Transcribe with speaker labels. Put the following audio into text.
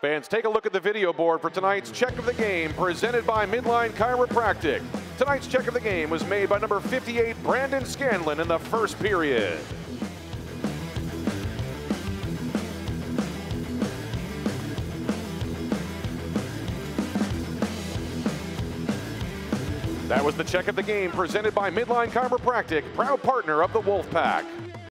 Speaker 1: Fans, take a look at the video board for tonight's check of the game presented by Midlign Chiropractic. Tonight's check of the game was made by number 58, Brandon Scanlon, in the first period. That was the check of the game presented by Midlign Chiropractic, proud partner of the Wolfpack.